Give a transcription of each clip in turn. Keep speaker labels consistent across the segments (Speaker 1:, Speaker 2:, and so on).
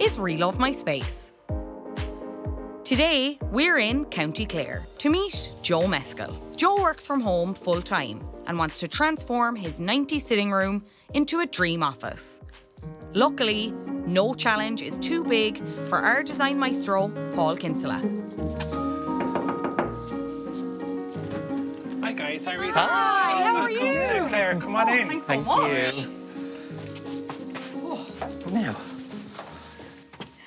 Speaker 1: is Relove My Space. Today, we're in County Clare to meet Joe Mescal. Joe works from home full time and wants to transform his 90 sitting room into a dream office. Luckily, no challenge is too big for our design maestro, Paul Kinsella.
Speaker 2: Hi guys, how are you?
Speaker 1: Hi, how are you?
Speaker 2: Welcome to Clare, come on
Speaker 1: Oh,
Speaker 2: in.
Speaker 1: thanks so
Speaker 3: Thank
Speaker 1: much.
Speaker 3: you. Now,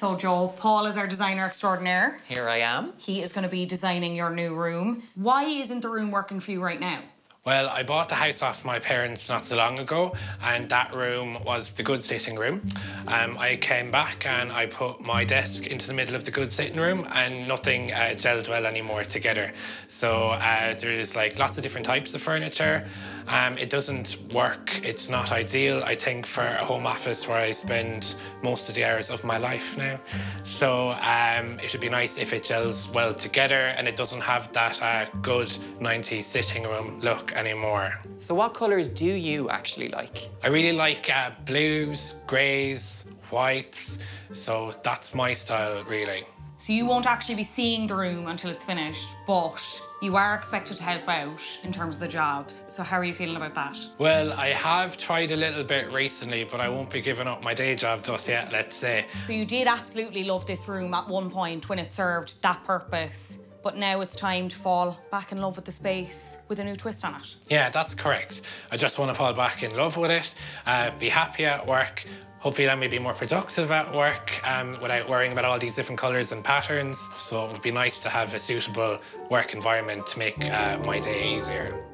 Speaker 1: So, Joe, Paul is our designer extraordinaire.
Speaker 3: here I am.
Speaker 1: He is going to be designing your new room. Why isn't the room working for you right now?
Speaker 2: Well, I bought the house off my parents not so long ago, and that room was the good sitting room. Um, I came back and I put my desk into the middle of the good sitting room, and nothing uh, gelled well anymore together. So uh, there is like lots of different types of furniture. Um, it doesn't work. It's not ideal, I think, for a home office where I spend most of the hours of my life now. So um, it would be nice if it gels well together and it doesn't have that uh, good 90s sitting room look anymore.
Speaker 3: So, what colours do you actually like?
Speaker 2: I really like uh, blues, greys, whites. So that's my style, really.
Speaker 1: So you won't actually be seeing the room until it's finished, but you are expected to help out in terms of the jobs. So how are you feeling about that?
Speaker 2: Well, I have tried a little bit recently, but I won't be giving up my day job just yet, let's say.
Speaker 1: So you did absolutely love this room at one point when it served that purpose, but now it's time to fall back in love with the space with a new twist on it.
Speaker 2: Yeah, that's correct. I just want to fall back in love with it, uh, be happy at work. Hopefully, let me be more productive at work um, without worrying about all these different colours and patterns. So it would be nice to have a suitable work environment to make uh, my day easier.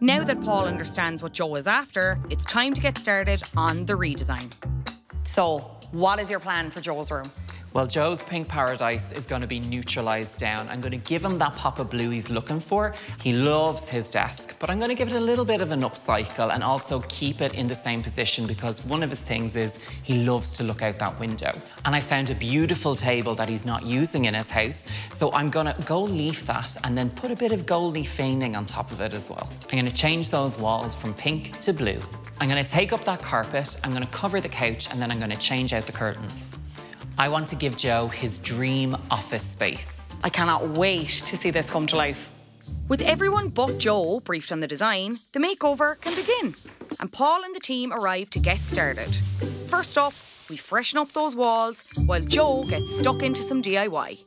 Speaker 1: Now that Paul understands what Joe is after, it's time to get started on the redesign. So, what is your plan for Joe's room?
Speaker 3: Well, Joe's Pink Paradise is going to be neutralised down. I'm going to give him that pop of blue he's looking for. He loves his desk, but I'm going to give it a little bit of an upcycle and also keep it in the same position because one of his things is he loves to look out that window. And I found a beautiful table that he's not using in his house, so I'm going to go leaf that and then put a bit of gold leaf veining on top of it as well. I'm going to change those walls from pink to blue. I'm going to take up that carpet, I'm going to cover the couch, and then I'm going to change out the curtains. I want to give Joe his dream office space.
Speaker 1: I cannot wait to see this come to life. With everyone but Joe briefed on the design, the makeover can begin. And Paul and the team arrive to get started. First up, we freshen up those walls while Joe gets stuck into some DIY.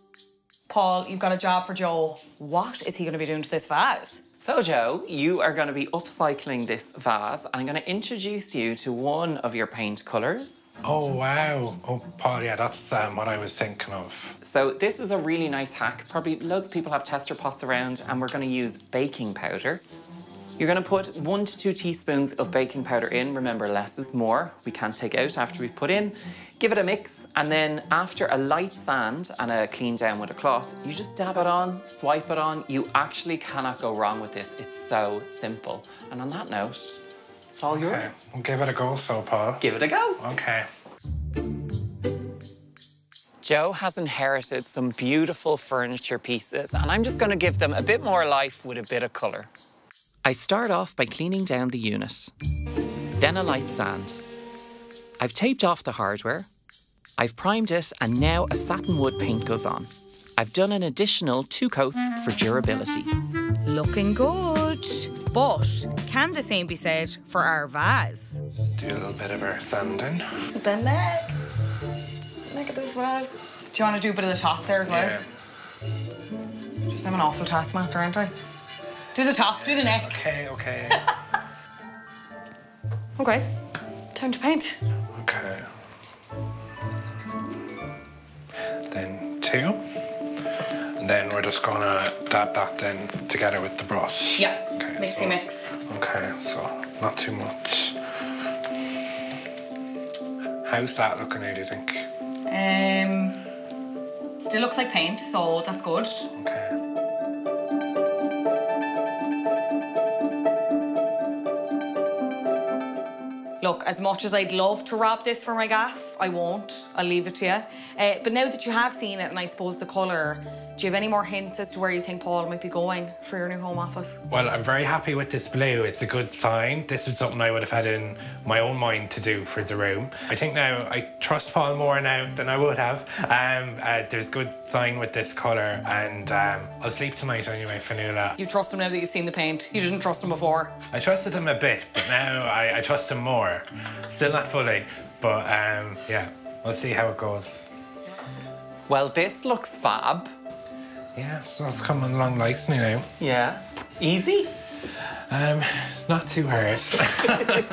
Speaker 1: Paul, you've got a job for Joe. What is he going to be doing to this vase?
Speaker 3: So, Joe, you are going to be upcycling this vase, and I'm going to introduce you to one of your paint colours.
Speaker 2: Oh, wow. Oh, Paul, yeah, that's um, what I was thinking of.
Speaker 3: So, this is a really nice hack. Probably loads of people have tester pots around, and we're going to use baking powder. You're going to put one to two teaspoons of baking powder in. Remember, less is more. We can't take out after we've put in. Give it a mix, and then after a light sand and a clean down with a cloth, you just dab it on, swipe it on. You actually cannot go wrong with this. It's so simple. And on that note, it's all
Speaker 2: Okay,
Speaker 3: yours.
Speaker 2: we'll give it a go, so, Paul.
Speaker 3: Give it a go.
Speaker 2: Okay.
Speaker 3: Joe has inherited some beautiful furniture pieces, and I'm just going to give them a bit more life with a bit of colour. I start off by cleaning down the unit, then a light sand. I've taped off the hardware, I've primed it, and now a satin wood paint goes on. I've done an additional two coats for durability.
Speaker 1: Looking good. But can the same be said for our vase?
Speaker 2: Do a little bit of our sanding.
Speaker 1: The neck. Look at this vase. Do you want to do a bit of the top there as well?
Speaker 2: Yeah.
Speaker 1: Just I'm an awful taskmaster, aren't I? Do the top, do the neck.
Speaker 2: Okay, okay.
Speaker 1: Okay. Time to paint.
Speaker 2: okay. Then two. And then we're just gonna dab that then together with the brush.
Speaker 1: Yeah.
Speaker 2: Okay,
Speaker 1: Mixy
Speaker 2: so-
Speaker 1: mix.
Speaker 2: Okay, so not too much. How's that looking now, do you think?
Speaker 1: Um, still looks like paint, so that's good.
Speaker 2: Okay.
Speaker 1: Look, as much as I'd love to rob this for my gaff, I won't. I'll leave it to you. Uh, but now that you have seen it and I suppose the colour, do you have any more hints as to where you think Paul might be going for your new home office?
Speaker 2: Well, I'm very happy with this blue. It's a good sign. This is something I would have had in my own mind to do for the room. I think now I trust Paul more now than I would have. Um, uh, there's good sign with this colour and um, I'll sleep tonight anyway, Fionnuala.
Speaker 1: You trust him now that you've seen the paint. You didn't trust him before.
Speaker 2: I trusted him a bit, but now I, I trust him more. Still not fully, but um, yeah, we'll see how it goes.
Speaker 3: Well, this looks fab.
Speaker 2: Yeah, so it's coming along nicely now.
Speaker 3: Yeah. Easy?
Speaker 2: Um, not too hard.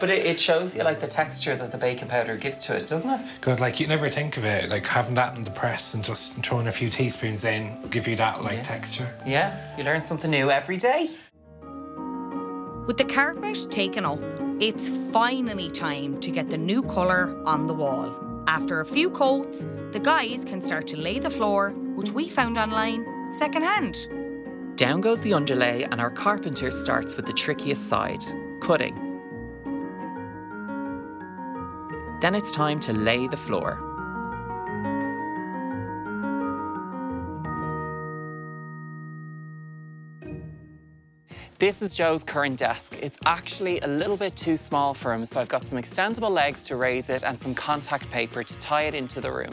Speaker 3: but it, it, shows you like the texture that the baking powder gives to it, doesn't it?
Speaker 2: Good, like you never think of it, like having that in the press and just throwing a few teaspoons in, give you that like
Speaker 3: yeah.
Speaker 2: texture.
Speaker 3: Yeah, you learn something new every day.
Speaker 1: With the carpet taken up, it's finally time to get the new colour on the wall. After a few coats, the guys can start to lay the floor, which we found online secondhand.
Speaker 3: Down goes the underlay, and our carpenter starts with the trickiest side cutting. Then it's time to lay the floor. This is Joe's current desk. It's actually a little bit too small for him, so I've got some extendable legs to raise it and some contact paper to tie it into the room.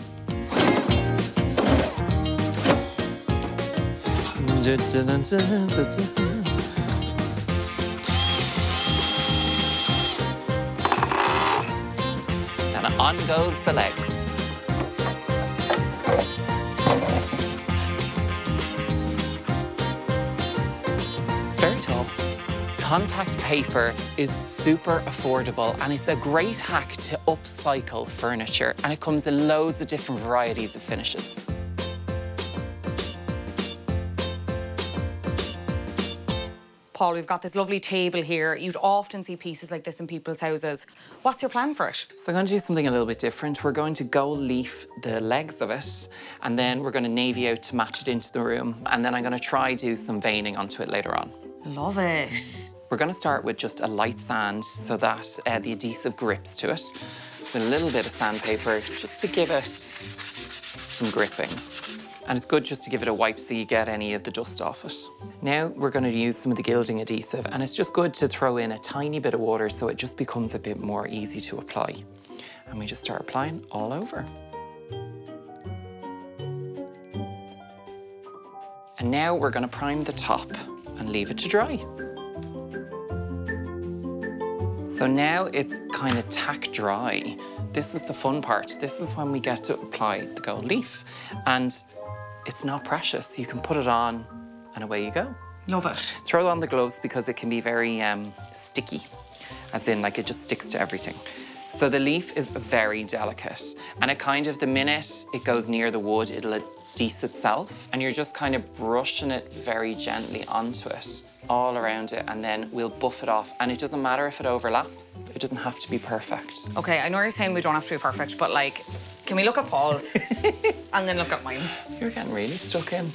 Speaker 3: And on goes the legs. Very tall. Contact paper is super affordable and it's a great hack to upcycle furniture and it comes in loads of different varieties of finishes.
Speaker 1: Paul, we've got this lovely table here. You'd often see pieces like this in people's houses. What's your plan for it?
Speaker 3: So I'm going to do something a little bit different. We're going to gold leaf the legs of it, and then we're going to navy out to match it into the room, and then I'm going to try do some veining onto it later on.
Speaker 1: Love it.
Speaker 3: We're going to start with just a light sand so that uh, the adhesive grips to it. With a little bit of sandpaper just to give it some gripping. And it's good just to give it a wipe so you get any of the dust off it. Now we're going to use some of the gilding adhesive and it's just good to throw in a tiny bit of water so it just becomes a bit more easy to apply. And we just start applying all over. And now we're going to prime the top and leave it to dry. So now it's kind of tack dry. This is the fun part. This is when we get to apply the gold leaf. And it's not precious. You can put it on and away you go.
Speaker 1: Love it.
Speaker 3: Throw on the gloves because it can be very um, sticky, as in like it just sticks to everything. So the leaf is very delicate and it kind of, the minute it goes near the wood, it'll adhese itself and you're just kind of brushing it very gently onto it all around it and then we'll buff it off. And it doesn't matter if it overlaps. It doesn't have to be perfect.
Speaker 1: Okay, I know you're saying we don't have to be perfect, but like, can we look at Paul's and then look at mine?
Speaker 3: You're getting really stuck in.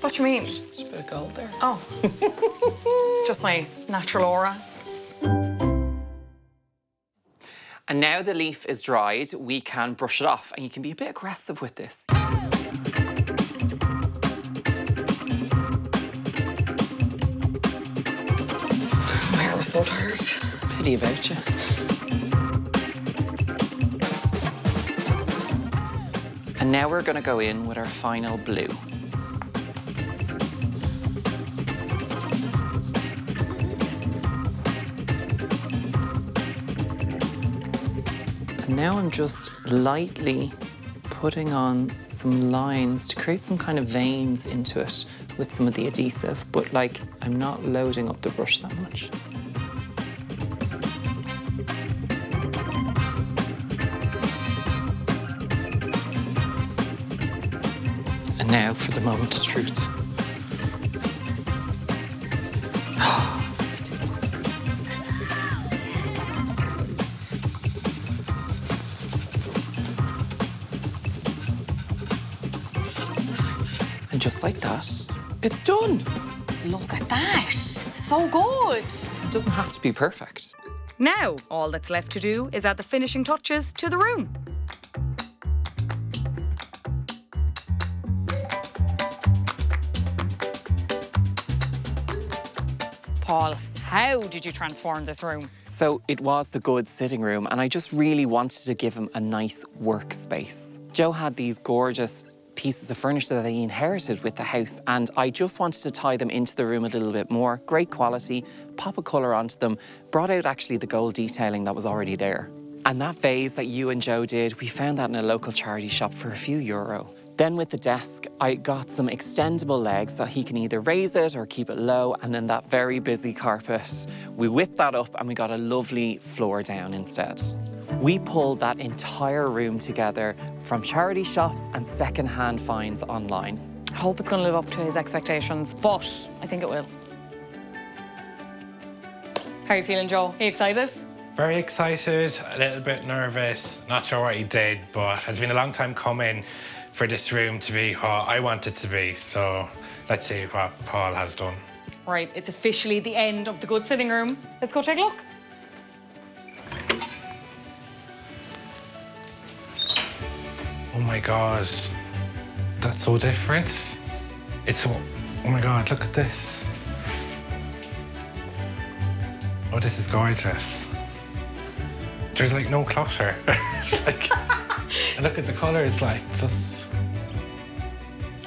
Speaker 1: What do you mean?
Speaker 3: Just a bit of gold there.
Speaker 1: Oh. it's just my natural aura.
Speaker 3: And now the leaf is dried, we can brush it off. And you can be a bit aggressive with this.
Speaker 1: so tired.
Speaker 3: Pity about you. And now we're going to go in with our final blue. And now I'm just lightly putting on some lines to create some kind of veins into it with some of the adhesive, but like I'm not loading up the brush that much. And now for the moment of truth. and just like that, it's done.
Speaker 1: Look at that. So good.
Speaker 3: It doesn't have to be perfect.
Speaker 1: Now, all that's left to do is add the finishing touches to the room. Paul, how did you transform this room?
Speaker 3: So it was the good sitting room, and I just really wanted to give him a nice workspace. Joe had these gorgeous pieces of furniture that he inherited with the house, and I just wanted to tie them into the room a little bit more. Great quality, pop a colour onto them, brought out actually the gold detailing that was already there. And that vase that you and Joe did, we found that in a local charity shop for a few euro. Then with the desk, I got some extendable legs that he can either raise it or keep it low, and then that very busy carpet. We whipped that up and we got a lovely floor down instead. We pulled that entire room together from charity shops and second-hand finds online.
Speaker 1: I hope it's going to live up to his expectations, but I think it will. How are you feeling, Joe? Are you excited?
Speaker 2: Very excited, a little bit nervous, not sure what he did, but it's been a long time coming for this room to be what I want it to be. So let's see what Paul has done.
Speaker 1: Right, it's officially the end of the good sitting room. Let's go take a look.
Speaker 2: Oh my god, that's so different. It's so, oh my god, look at this. Oh, this is gorgeous. There's like no clutter. like, and look at the colours, like just.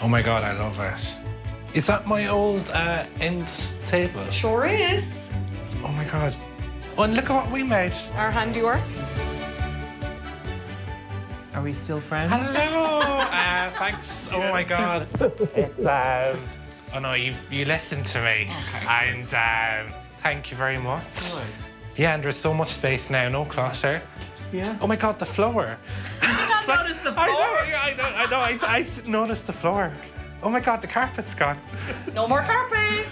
Speaker 2: Oh my god, I love it. Is that my old uh, end table?
Speaker 1: Sure is.
Speaker 2: Oh my god. Oh, and look at what we made.
Speaker 1: Our handiwork.
Speaker 3: Are we still friends?
Speaker 2: Hello. uh, thanks. Oh my god. It's um. Oh no, you you listened to me,
Speaker 3: Okay.
Speaker 2: and um, thank you very much.
Speaker 3: Good.
Speaker 2: Yeah, and there's so much space now, no clutter.
Speaker 3: Yeah.
Speaker 2: Oh my god, the floor.
Speaker 3: I noticed the
Speaker 2: I know, I know, I know. I, I noticed the floor. Oh my god, the carpet's gone.
Speaker 1: No more carpet.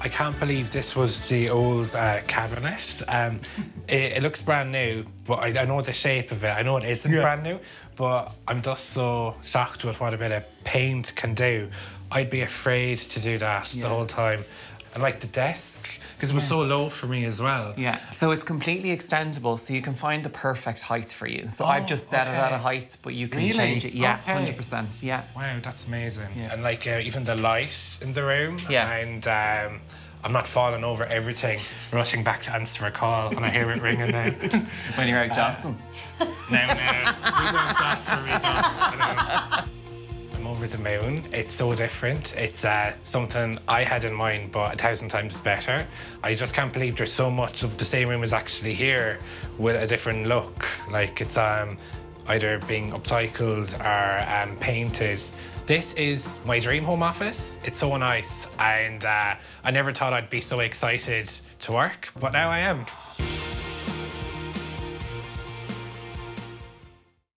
Speaker 2: I can't believe this was the old uh, cabinet. Um, it, it looks brand new, but I, I know the shape of it. I know it isn't brand new, but I'm just so shocked with what a bit of paint can do. I'd be afraid to do that the whole time. And like the desk, because it was so low for me as well.
Speaker 3: Yeah, so it's completely extendable, so you can find the perfect height for you. So I've
Speaker 2: Oh,
Speaker 3: just set it at a height, but you can
Speaker 2: Really?
Speaker 3: change it. Yeah,
Speaker 2: Okay.
Speaker 3: hundred percent. Yeah.
Speaker 2: Wow, that's amazing.
Speaker 3: Yeah.
Speaker 2: And like uh, even the light in the room.
Speaker 3: Yeah.
Speaker 2: And um, I'm not falling over everything, rushing back to answer a call when I hear it ringing now.
Speaker 3: When you're out dancing.
Speaker 2: no, no, we don't dance for me dance. Over the moon. It's so different. It's uh, something I had in mind, but a thousand times better. I just can't believe there's so much of the same room is actually here with a different look. Like it's um, either being upcycled or um, painted. This is my dream home office. It's so nice, and uh, I never thought I'd be so excited to work, but now I am.